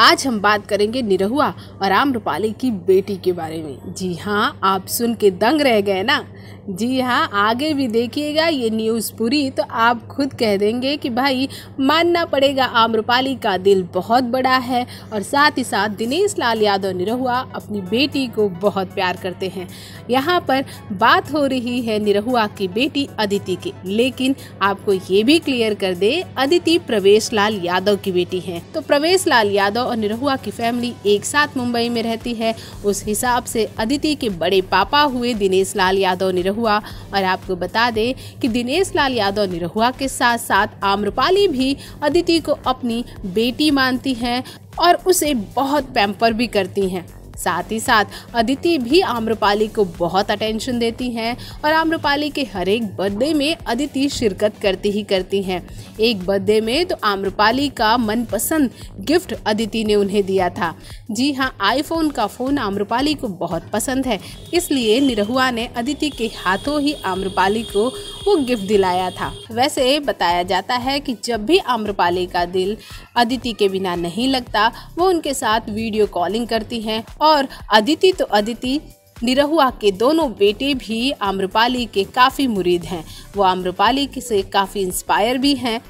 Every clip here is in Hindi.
आज हम बात करेंगे निरहुआ और आम्रपाली की बेटी के बारे में। जी हाँ आप सुन के दंग रह गए ना? जी हाँ आगे भी देखिएगा ये न्यूज़ पूरी तो आप खुद कह देंगे कि भाई, मानना पड़ेगा आम्रपाली का दिल बहुत बड़ा है और साथ ही साथ दिनेश लाल यादव निरहुआ अपनी बेटी को बहुत प्यार करते हैं। यहाँ पर बात हो रही है निरहुआ की बेटी अदिति की, लेकिन आपको ये भी क्लियर कर दे, अदिति प्रवेश लाल यादव की बेटी है। तो प्रवेश लाल यादव और निरहुआ की फैमिली एक साथ मुंबई में रहती है। उस हिसाब से अदिति के बड़े पापा हुए दिनेश लाल यादव निरहुआ। और आपको बता दें कि दिनेश लाल यादव निरहुआ के साथ साथ आम्रपाली भी अदिति को अपनी बेटी मानती हैं और उसे बहुत पैम्पर भी करती हैं। साथ ही साथ अदिति भी आम्रपाली को बहुत अटेंशन देती हैं और आम्रपाली के हर एक बर्थडे में अदिति शिरकत करती ही करती हैं। एक बर्थडे में तो आम्रपाली का मनपसंद गिफ्ट अदिति ने उन्हें दिया था। जी हाँ आईफोन का फ़ोन आम्रपाली को बहुत पसंद है। इसलिए निरहुआ ने अदिति के हाथों ही आम्रपाली को वो गिफ्ट दिलाया था। वैसे बताया जाता है कि जब भी आम्रपाली का दिल अदिति के बिना नहीं लगता, वो उनके साथ वीडियो कॉलिंग करती हैं और अदिति तो अदिति, निरहुआ के दोनों बेटे भी आम्रपाली के काफ़ी मुरीद हैं। वो आम्रपाली से काफ़ी इंस्पायर भी हैं।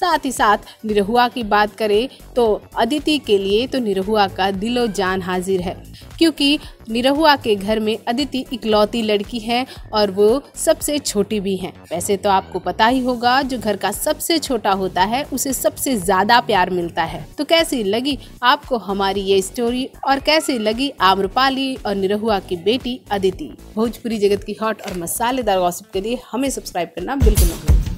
साथ ही साथ निरहुआ की बात करें तो अदिति के लिए तो निरहुआ का दिलो जान हाजिर है। क्योंकि निरहुआ के घर में अदिति इकलौती लड़की है और वो सबसे छोटी भी हैं। वैसे तो आपको पता ही होगा, जो घर का सबसे छोटा होता है, उसे सबसे ज़्यादा प्यार मिलता है। तो कैसी लगी आपको हमारी ये स्टोरी और कैसी लगी आम्रपाली और निरहुआ की बेटी अदिति? भोजपुरी जगत की हॉट और मसालेदार गॉसिप के लिए हमें सब्सक्राइब करना बिल्कुल न भूलें।